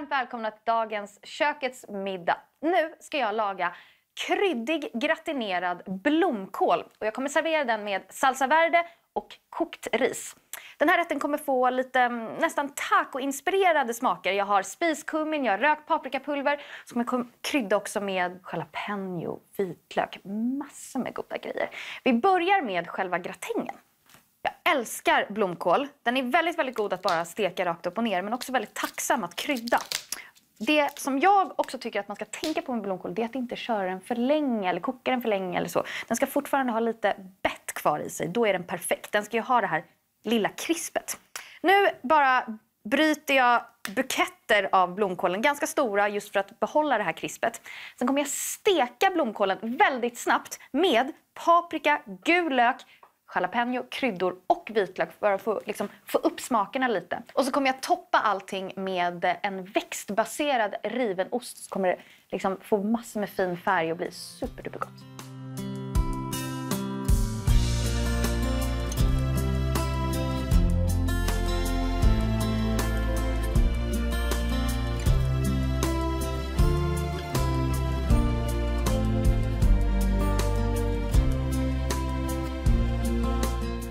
varmt välkomna till dagens Kökets middag. Nu ska jag laga kryddig gratinerad blomkål och jag kommer servera den med salsa verde och kokt ris. Den här rätten kommer få lite mm, nästan taco-inspirerade smaker. Jag har spiskummin, jag har rökt paprikapulver, så kommer jag krydda också med jalapeno, vitlök, massor med goda grejer. Vi börjar med själva gratängen. Jag älskar blomkål. Den är väldigt, väldigt god att bara steka rakt upp och ner, men också väldigt tacksam att krydda. Det som jag också tycker att man ska tänka på med blomkål det är att inte köra den för länge eller koka den för länge eller så. Den ska fortfarande ha lite bett kvar i sig. Då är den perfekt. Den ska ju ha det här lilla krispet. Nu bara bryter jag buketter av blomkålen, ganska stora just för att behålla det här krispet. Sen kommer jag steka blomkålen väldigt snabbt med paprika, gul lök, jalapeno, kryddor och vitlök för att få, liksom, få upp smakerna lite. Och så kommer jag toppa allting med en växtbaserad riven ost. Så kommer det liksom få massor med fin färg och bli superdupergott.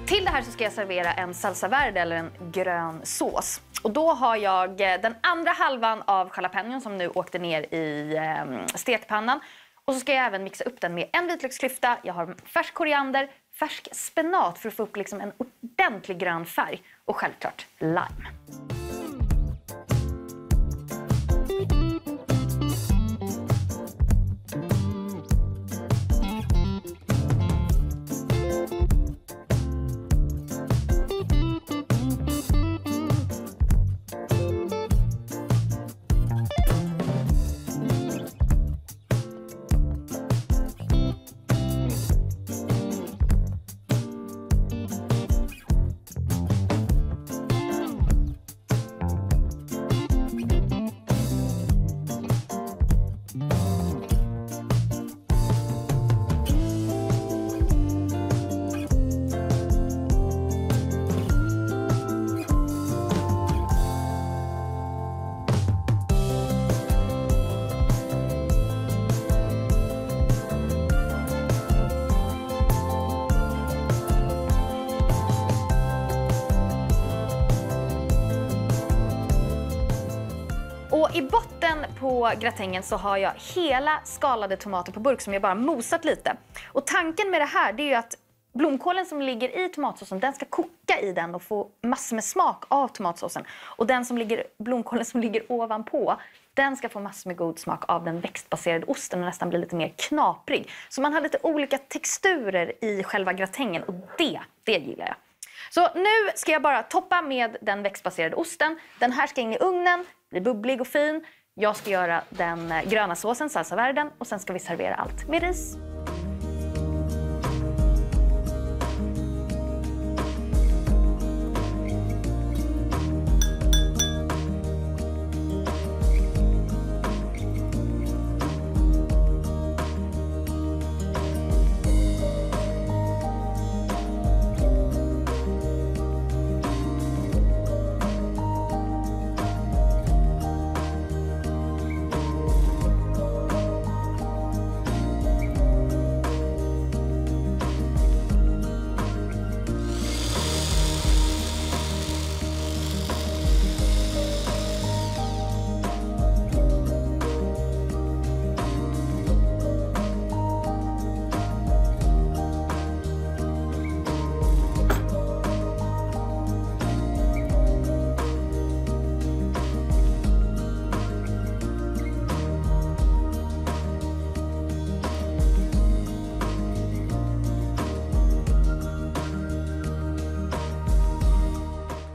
Till det här så ska jag servera en salsa verde eller en grön sås. Och då har jag eh, den andra halvan av jalapenon som nu åkte ner i eh, stekpannan. Och så ska jag även mixa upp den med en vitlöksklyfta, jag har färsk koriander, färsk spenat för att få upp liksom en ordentlig grön färg och självklart lime. Bye. Och i botten på gratängen så har jag hela skalade tomater på burk som jag bara mosat lite. Och tanken med det här det är ju att blomkålen som ligger i tomatsåsen den ska koka i den och få massor med smak av tomatsåsen. Och den som ligger, blomkålen som ligger ovanpå den ska få massor med god smak av den växtbaserade osten och nästan bli lite mer knaprig. Så man har lite olika texturer i själva gratängen och det, det gillar jag. Så nu ska jag bara toppa med den växtbaserade osten. Den här ska in i ugnen, bli bubblig och fin. Jag ska göra den eh, gröna såsen, salsa värden, och sen ska vi servera allt med ris.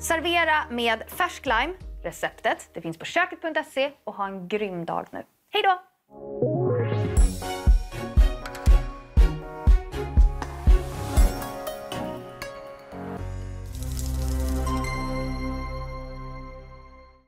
Servera med färsk lime, receptet. Det finns på köket.se och ha en grym dag nu. Hej då!